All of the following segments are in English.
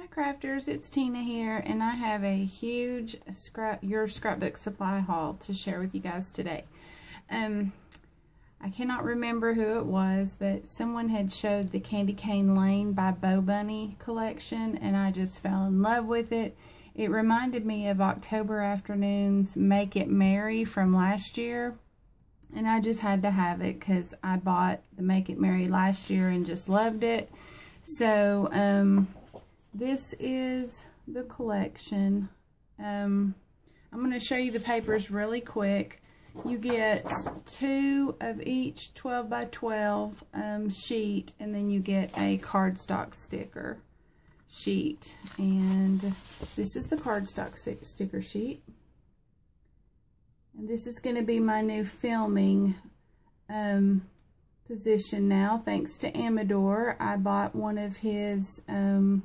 Hi crafters, it's Tina here and I have a huge scrap your scrapbook supply haul to share with you guys today. Um, I cannot remember who it was, but someone had showed the Candy Cane Lane by Bo Bunny collection and I just fell in love with it. It reminded me of October Afternoon's Make It Merry from last year. And I just had to have it because I bought the Make It Merry last year and just loved it. So, um, this is the collection. Um, I'm going to show you the papers really quick. You get two of each 12 by 12 um, sheet, and then you get a cardstock sticker sheet. And this is the cardstock sticker sheet. And this is going to be my new filming um, position now. Thanks to Amador, I bought one of his um,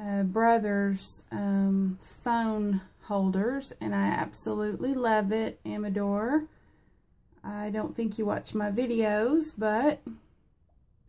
uh, brother's um, phone holders and I absolutely love it, Amador. I don't think you watch my videos, but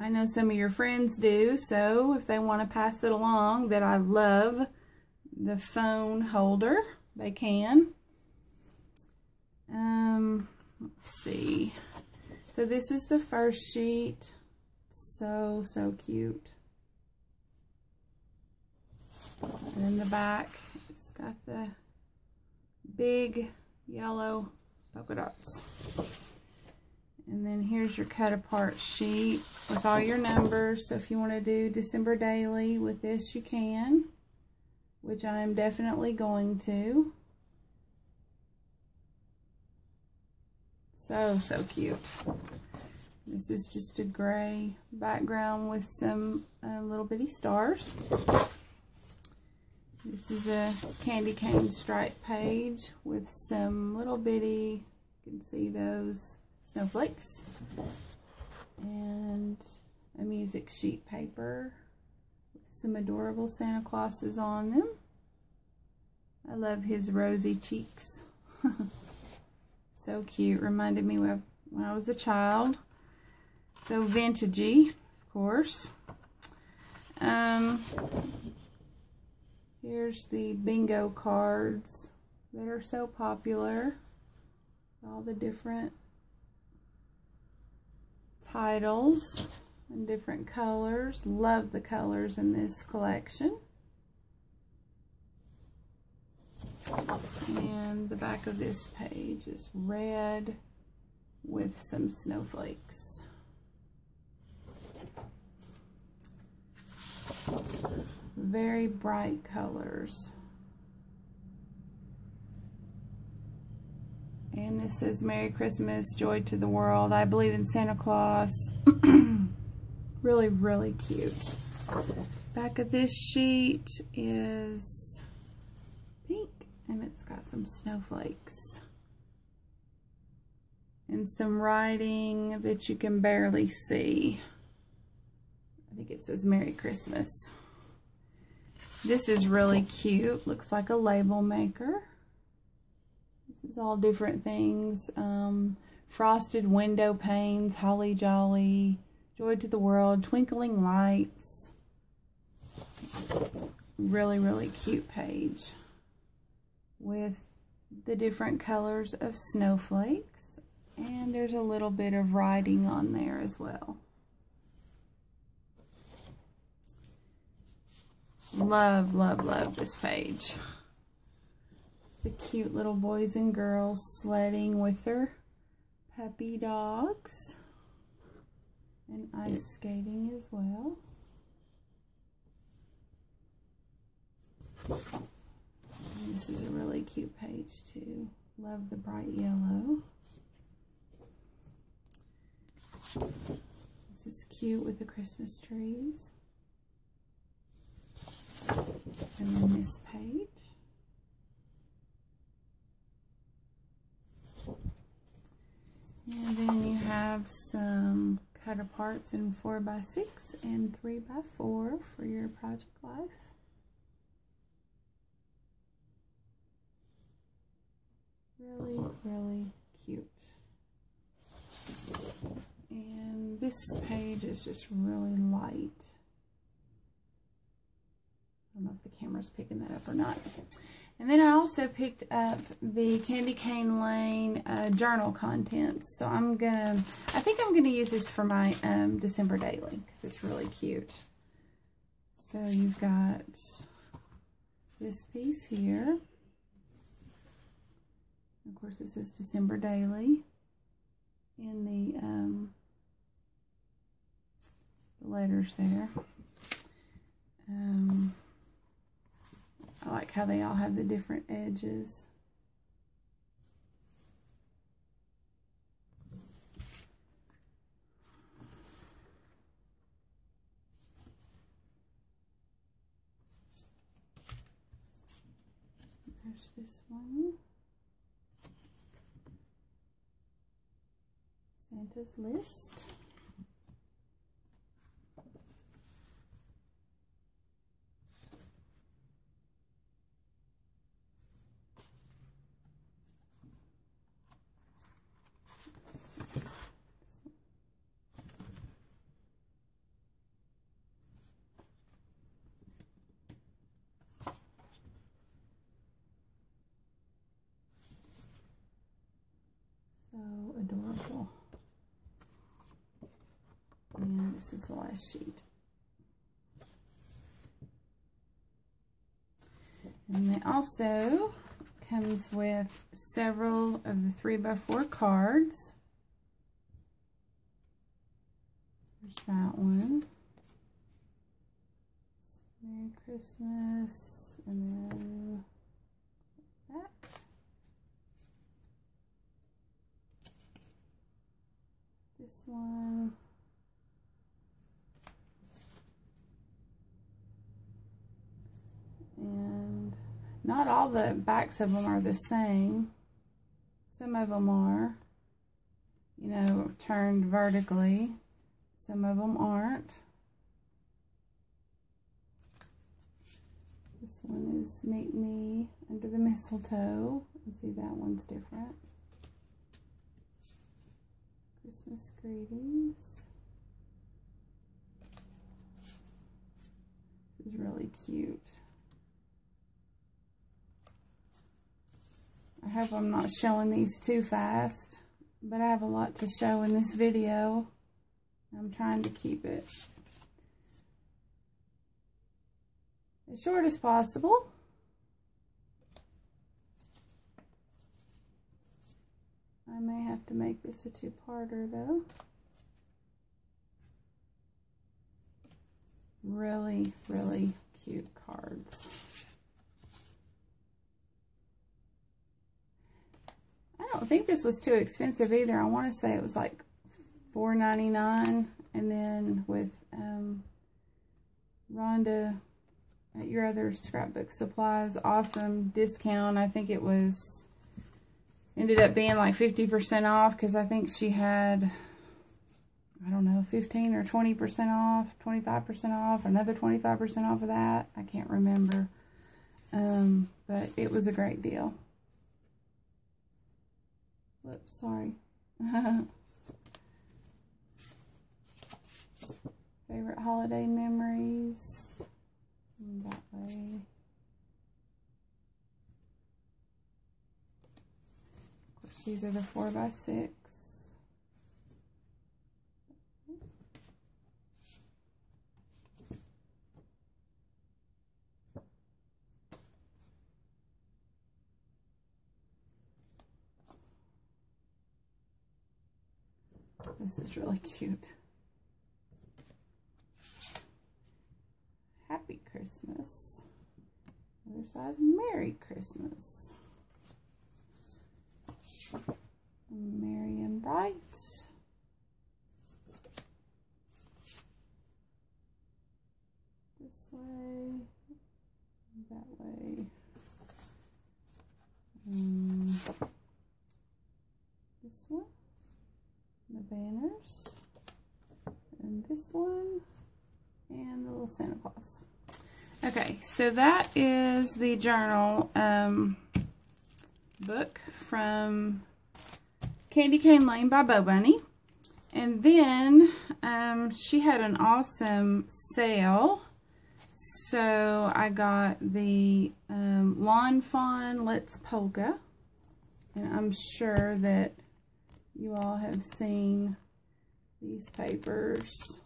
I know some of your friends do, so if they want to pass it along that I love the phone holder, they can. Um, let's see. So this is the first sheet. So, so cute. And in the back, it's got the big yellow polka dots. And then here's your cut apart sheet with all your numbers. So if you want to do December daily with this, you can, which I am definitely going to. So, so cute. This is just a gray background with some uh, little bitty stars. This is a candy cane stripe page with some little bitty, you can see those snowflakes, and a music sheet paper with some adorable Santa Clauses on them. I love his rosy cheeks. so cute. Reminded me of when I was a child. So vintagey, of course. Um, Here's the bingo cards that are so popular. All the different titles and different colors. Love the colors in this collection. And the back of this page is red with some snowflakes very bright colors. And this says, Merry Christmas, joy to the world. I believe in Santa Claus. really, really cute. Back of this sheet is pink, and it's got some snowflakes. And some writing that you can barely see. I think it says Merry Christmas. This is really cute. Looks like a label maker. This is all different things. Um, frosted window panes, holly jolly, joy to the world, twinkling lights. Really, really cute page with the different colors of snowflakes. And there's a little bit of writing on there as well. Love, love, love this page. The cute little boys and girls sledding with their puppy dogs. And ice skating as well. And this is a really cute page too. Love the bright yellow. This is cute with the Christmas trees and then this page. And then you have some cut aparts in 4 by 6 and 3 by 4 for your project life. Really, really cute. And this page is just really light. Know if the camera's picking that up or not. And then I also picked up the Candy Cane Lane uh, journal contents. So I'm going to, I think I'm going to use this for my um, December daily because it's really cute. So you've got this piece here. Of course, this is December daily in the, um, letters there. Um, I like how they all have the different edges. There's this one. Santa's list. So adorable. And this is the last sheet. And it also comes with several of the 3 by 4 cards. There's that one. Merry Christmas. And then that. This one. And not all the backs of them are the same. Some of them are, you know, turned vertically. Some of them aren't. This one is Meet Me Under the Mistletoe. You see that one's different. Christmas greetings. This is really cute. I hope I'm not showing these too fast, but I have a lot to show in this video. I'm trying to keep it as short as possible. I may have to make this a two-parter though. Really, really cute cards. Don't think this was too expensive either. I want to say it was like $4.99 and then with um, Rhonda at your other scrapbook supplies awesome discount. I think it was ended up being like 50% off because I think she had, I don't know, 15 or 20% off, 25% off, another 25% off of that. I can't remember. Um, but it was a great deal. Whoops, sorry. Favorite holiday memories. That way. Of course, These are the 4 by 6 This is really cute. Happy Christmas. Other size, Merry Christmas. Marion Bright. This way, that way. Um, this one, the banners, and this one, and the little Santa Claus. Okay, so that is the journal um, book from Candy Cane Lane by Bo Bunny. And then um, she had an awesome sale. so I got the um, Lawn Fawn Let's Polka. And I'm sure that you all have seen these papers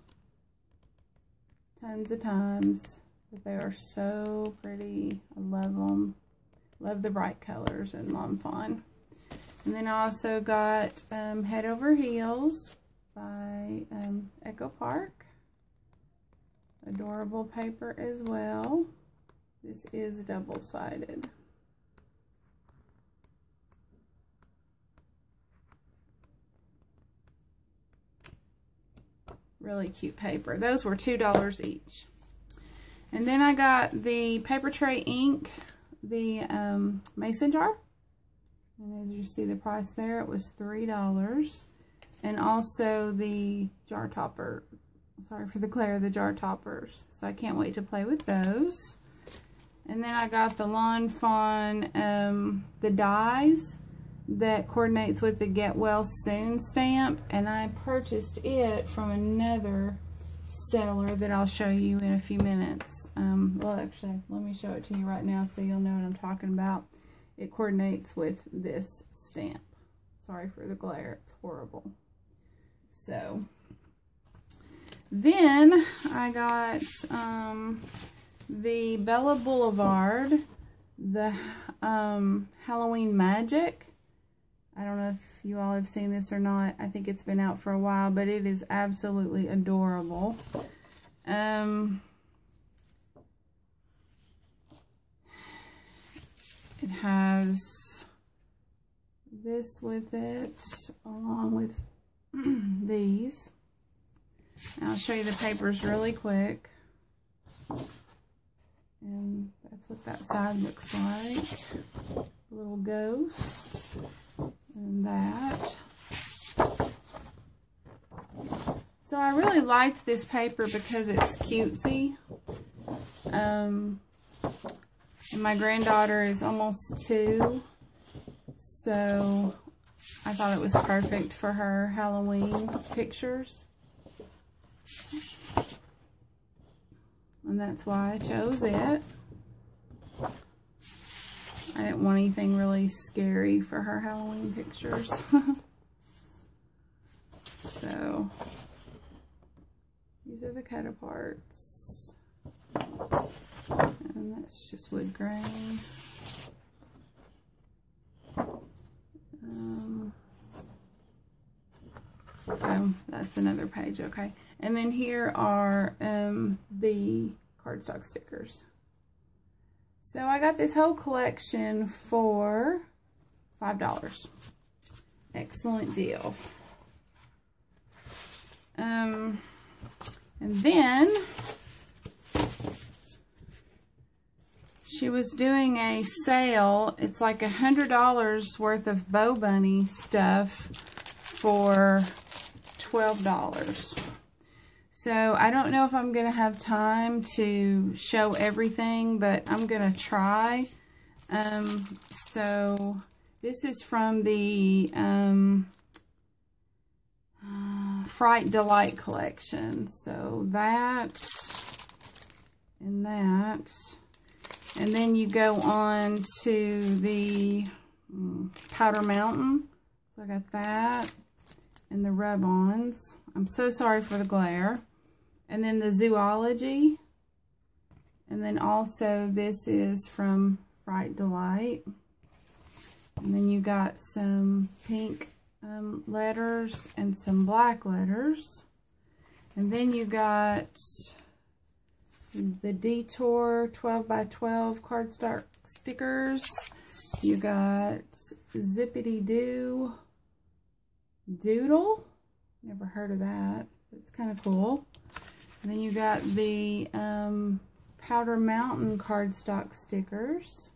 tons of times. But they are so pretty. I love them. Love the bright colors in Lawn Fawn. And then I also got um, Head Over Heels by um, Echo Park. Adorable paper as well. This is double-sided. Really cute paper. Those were $2 each. And then I got the Papertrey Ink, the um, mason jar. And as you see the price there, it was $3. And also the jar topper. Sorry for the glare, the jar toppers. So I can't wait to play with those. And then I got the Lawn Fawn, um, the dies that coordinates with the Get Well Soon stamp. And I purchased it from another seller that I'll show you in a few minutes. Um, well, actually, let me show it to you right now so you'll know what I'm talking about. It coordinates with this stamp. Sorry for the glare. It's horrible. So, then I got um, the Bella Boulevard, the um, Halloween Magic. I don't know if you all have seen this or not. I think it's been out for a while, but it is absolutely adorable. Um, it has this with it, along with these. I'll show you the papers really quick. And that's what that side looks like. Little ghost and that. So I really liked this paper because it's cutesy. Um, and my granddaughter is almost two. So I thought it was perfect for her Halloween pictures. And that's why I chose it. I didn't want anything really scary for her Halloween pictures. so, these are the cut aparts. And that's just wood grain. Um, oh, that's another page, okay. And then here are um, the cardstock stickers. So I got this whole collection for $5. Excellent deal. Um, and then she was doing a sale. It's like a $100 worth of Bo Bunny stuff for $12. So I don't know if I'm going to have time to show everything, but I'm going to try. Um, so this is from the um, uh, Fright Delight collection. So that and that. And then you go on to the um, Powder Mountain. So I got that and the rub-ons. I'm so sorry for the glare. And then the zoology. And then also this is from Fright Delight. And then you got some pink um, letters and some black letters. And then you got the Detour 12 by 12 cardstock stickers. You got Zippity Doo Doodle. Never heard of that. It's kind of cool. Then you got the um, Powder Mountain cardstock stickers.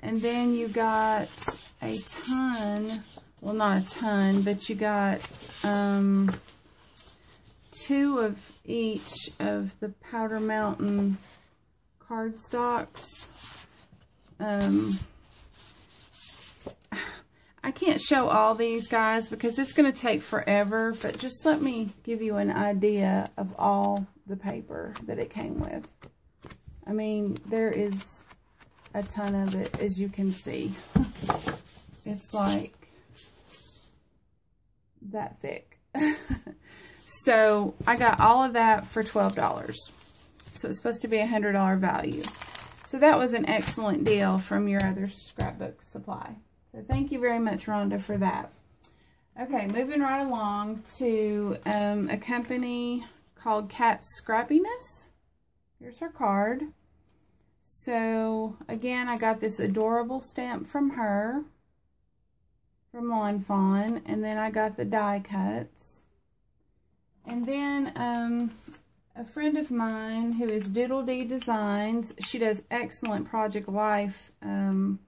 And then you got a ton, well not a ton, but you got um, two of each of the Powder Mountain cardstocks. Um, I can't show all these guys because it's going to take forever, but just let me give you an idea of all the paper that it came with. I mean, there is a ton of it, as you can see. it's like that thick. so I got all of that for $12. So it's supposed to be a $100 value. So that was an excellent deal from your other scrapbook supply. So thank you very much, Rhonda, for that. Okay, moving right along to um, a company called Cat Scrappiness. Here's her card. So, again, I got this adorable stamp from her, from Lawn Fawn, and then I got the die cuts. And then um, a friend of mine who is Doodle Dee Designs, she does excellent Project Life um,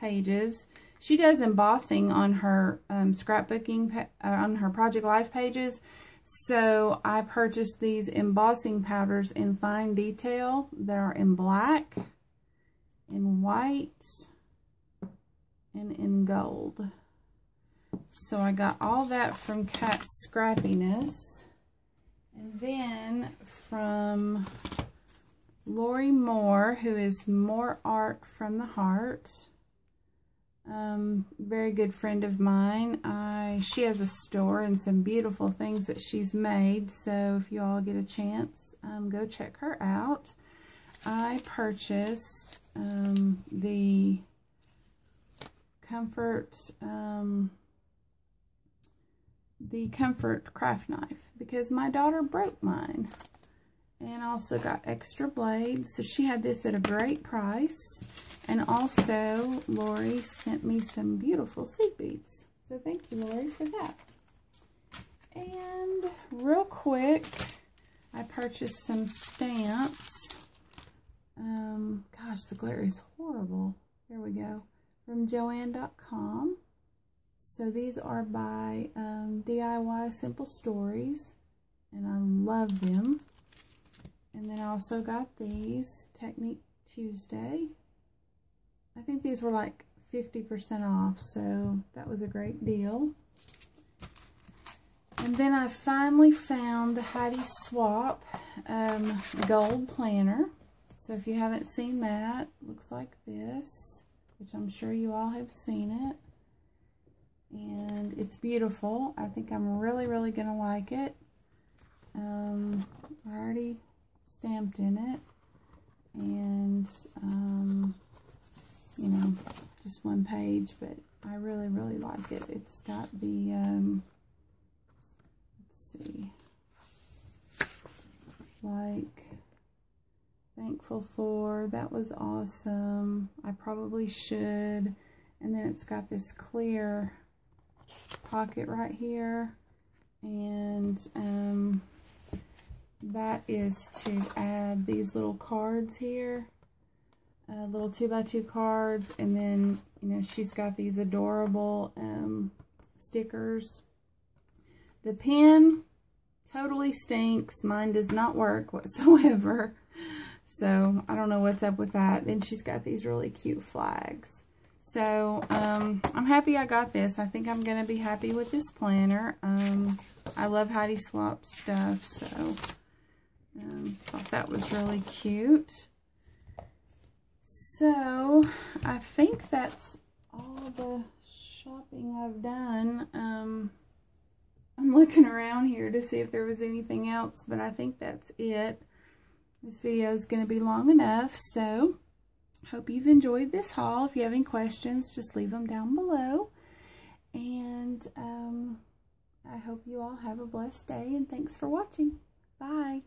pages. She does embossing on her um, scrapbooking, uh, on her Project Life pages. So I purchased these embossing powders in fine detail. They're in black, in white, and in gold. So I got all that from Cat Scrappiness. And then from Lori Moore, who is More Art from the Heart um, very good friend of mine. I she has a store and some beautiful things that she's made. So if you all get a chance, um, go check her out. I purchased um, the Comfort um, the Comfort craft knife because my daughter broke mine. And also got extra blades. So she had this at a great price. And also, Lori sent me some beautiful seed beads. So thank you, Lori, for that. And real quick, I purchased some stamps. Um, gosh, the glare is horrible. There we go. From Joann.com. So these are by um, DIY Simple Stories. And I love them. And then I also got these Technique Tuesday. I think these were like 50% off, so that was a great deal. And then I finally found the Heidi Swapp um, Gold Planner. So if you haven't seen that, looks like this, which I'm sure you all have seen it. And it's beautiful. I think I'm really, really going to like it. Um, I already stamped in it. And um, you know, just one page, but I really, really like it. It's got the, um, let's see, like, thankful for, that was awesome. I probably should. And then it's got this clear pocket right here. And, um, that is to add these little cards here uh, little two by two cards and then you know she's got these adorable um, stickers. The pen totally stinks. Mine does not work whatsoever. So I don't know what's up with that. Then she's got these really cute flags. So um, I'm happy I got this. I think I'm gonna be happy with this planner. Um, I love Heidi Swapp stuff so um, thought that was really cute so, I think that's all the shopping I've done. Um, I'm looking around here to see if there was anything else, but I think that's it. This video is going to be long enough, so hope you've enjoyed this haul. If you have any questions, just leave them down below. And um, I hope you all have a blessed day, and thanks for watching. Bye.